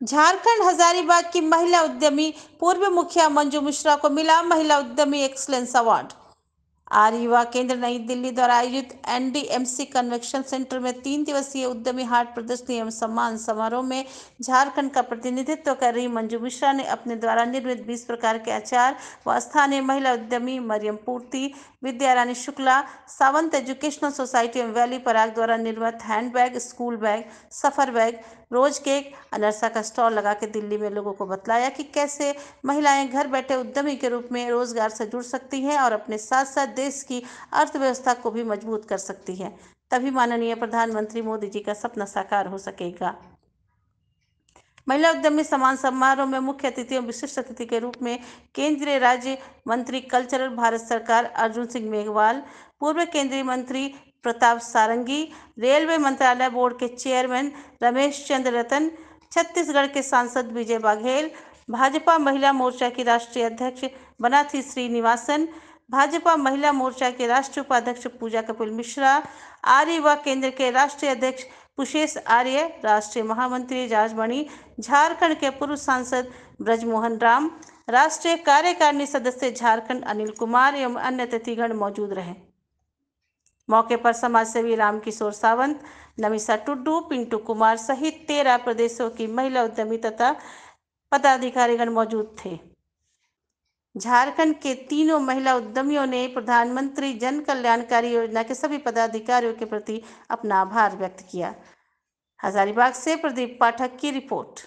झारखंड हजारीबाग की महिला उद्यमी, पूर्व मुखिया मंजू मिश्रा को मिला महिला उद्यमी एक्सलेंस अवार्ड। आर्य युवा केंद्र नई दिल्ली द्वारा आयोजित एनडीएमसी कन्वेक्शन सेंटर में तीन दिवसीय उद्यमी हाट प्रदर्शनी एवं सम्मान समारोह में झारखंड का प्रतिनिधित्व कर रही मंजू मिश्रा ने अपने द्वारा निर्मित 20 प्रकार के अचार व स्थानीय महिला उद्यमी मरियम पूर्ति, विद्यारानी शुक्ला, सावंत एजुकेशनल सोसाइटी एवं वैली पराग द्वारा निर्मित हैंड बैग स्कूल बैग, सफ़र बैग, रोज केक, अनरसा का स्टॉल लगा के दिल्ली में लोगों को बतलाया कि कैसे महिलाएँ घर बैठे उद्यमी के रूप में रोज़गार से जुड़ सकती हैं और अपने साथ साथ देश की अर्थव्यवस्था को भी मज़बूत कर सकती है। तभी माननीय प्रधानमंत्री मोदी जी का सपना साकार हो सकेगा। महिला उद्यमी सम्मान समारोह में मुख्य अतिथि एवं विशिष्ट अतिथि के रूप में केंद्रीय राज्य मंत्री कल्चरल भारत सरकार, अर्जुन सिंह मेघवाल, पूर्व केंद्रीय मंत्री प्रताप सारंगी, रेलवे मंत्रालय बोर्ड के चेयरमैन रमेश चंद्र रतन, छत्तीसगढ़ के सांसद विजय बाघेल, भाजपा महिला मोर्चा की राष्ट्रीय अध्यक्ष बनाथी श्रीनिवासन भाजपा महिला मोर्चा के राष्ट्रीय उपाध्यक्ष पूजा कपिल मिश्रा आर्य व केंद्र के राष्ट्रीय अध्यक्ष कुशेष आर्य, राष्ट्रीय महामंत्री राजमणि झारखंड के पूर्व सांसद ब्रजमोहन राम, राष्ट्रीय कार्यकारिणी सदस्य झारखंड अनिल कुमार एवं अन्य अतिथिगण मौजूद रहे। मौके पर समाजसेवी रामकिशोर सावंत, नमिसा टुड्डू, पिंटू कुमार सहित तेरह प्रदेशों की महिला उद्यमी तथा पदाधिकारीगण मौजूद थे। झारखंड के तीनों महिला उद्यमियों ने प्रधानमंत्री जन कल्याणकारी योजना के सभी पदाधिकारियों के प्रति अपना आभार व्यक्त किया। हजारीबाग से प्रदीप पाठक की रिपोर्ट।